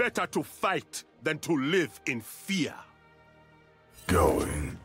better to fight than to live in fear. Going.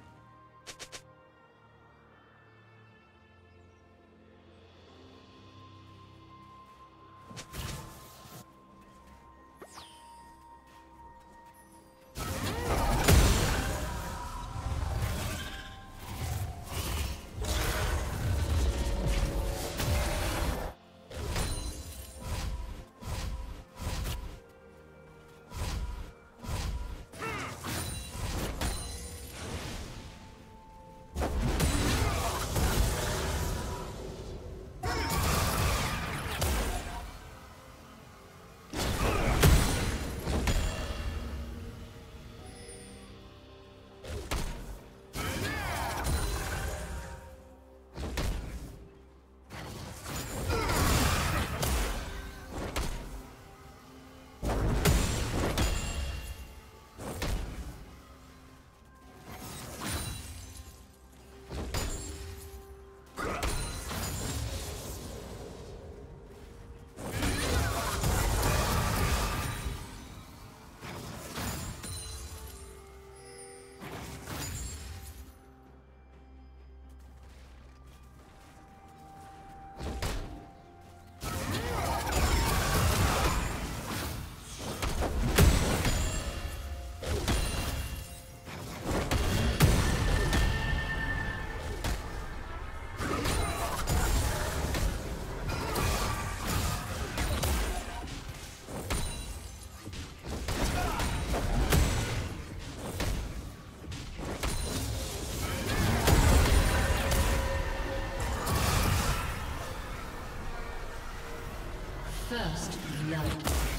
First blood.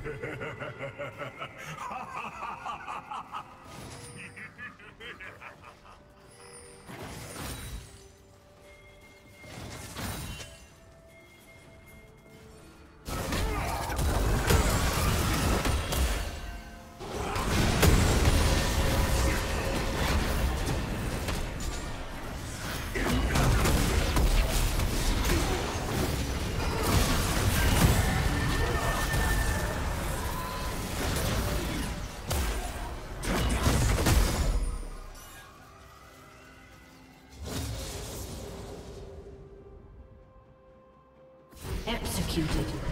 ha ha ha ha! Executed.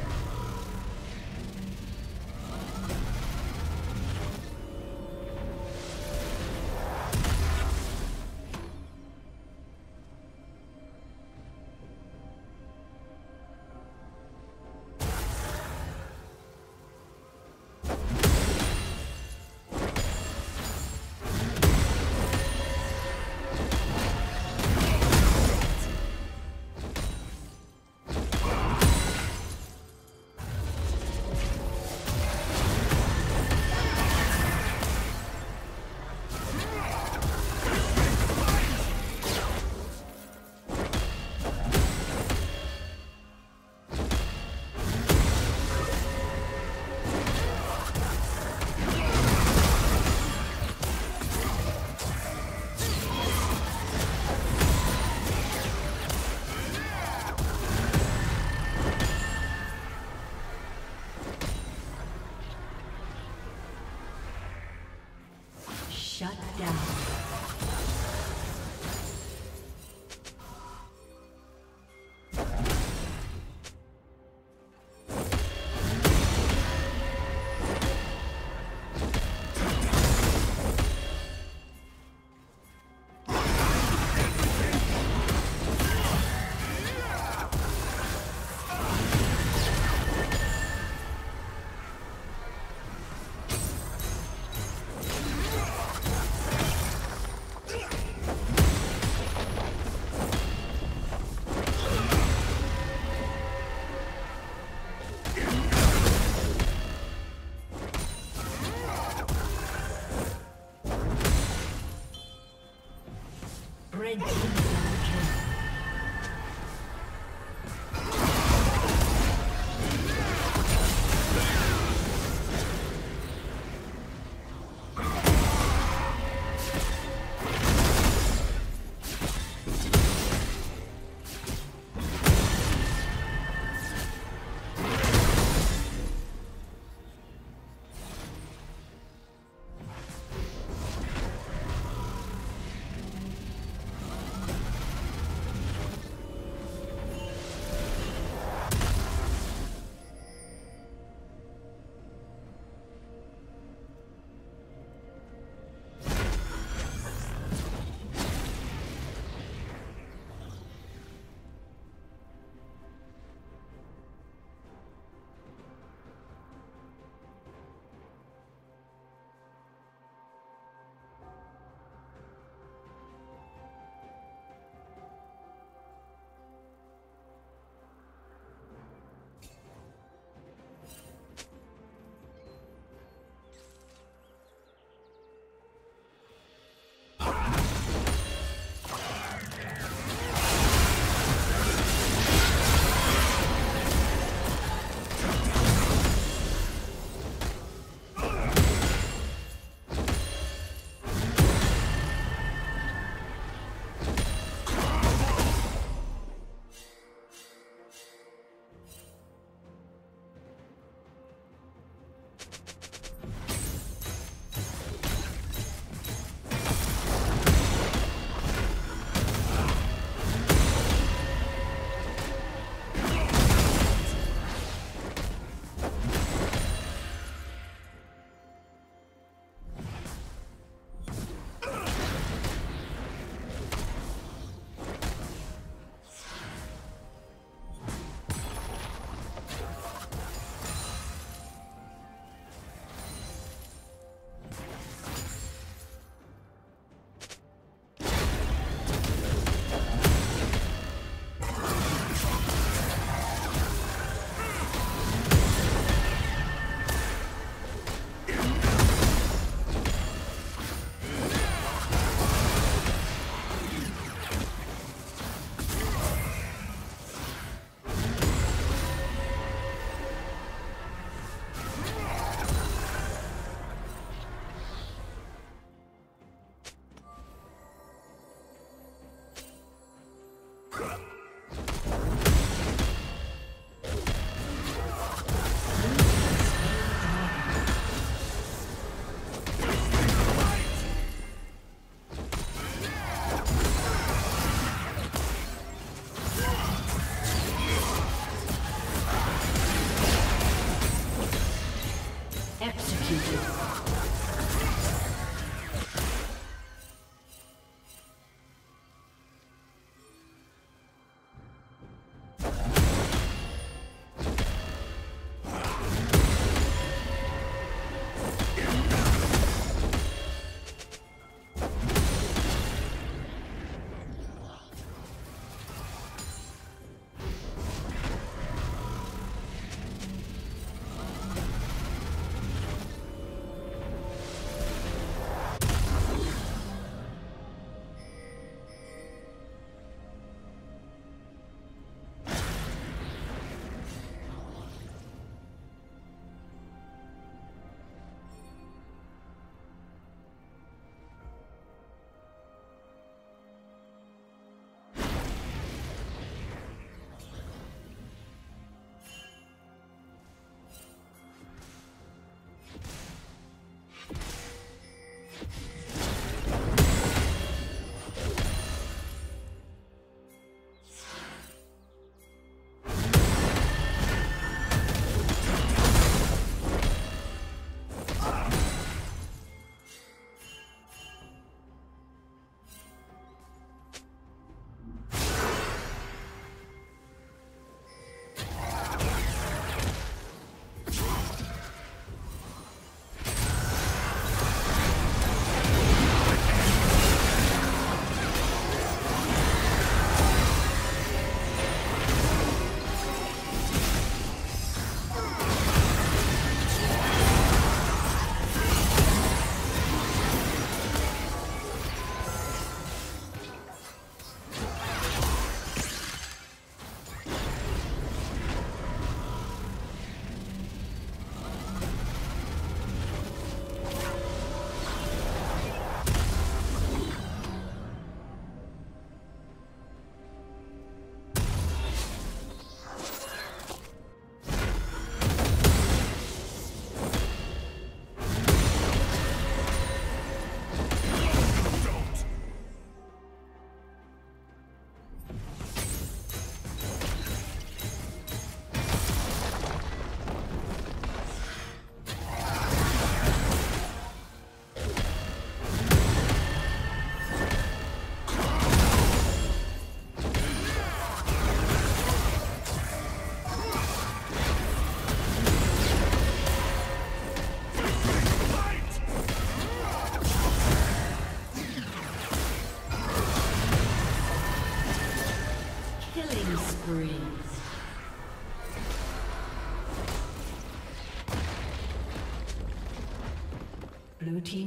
Red team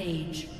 Rampage.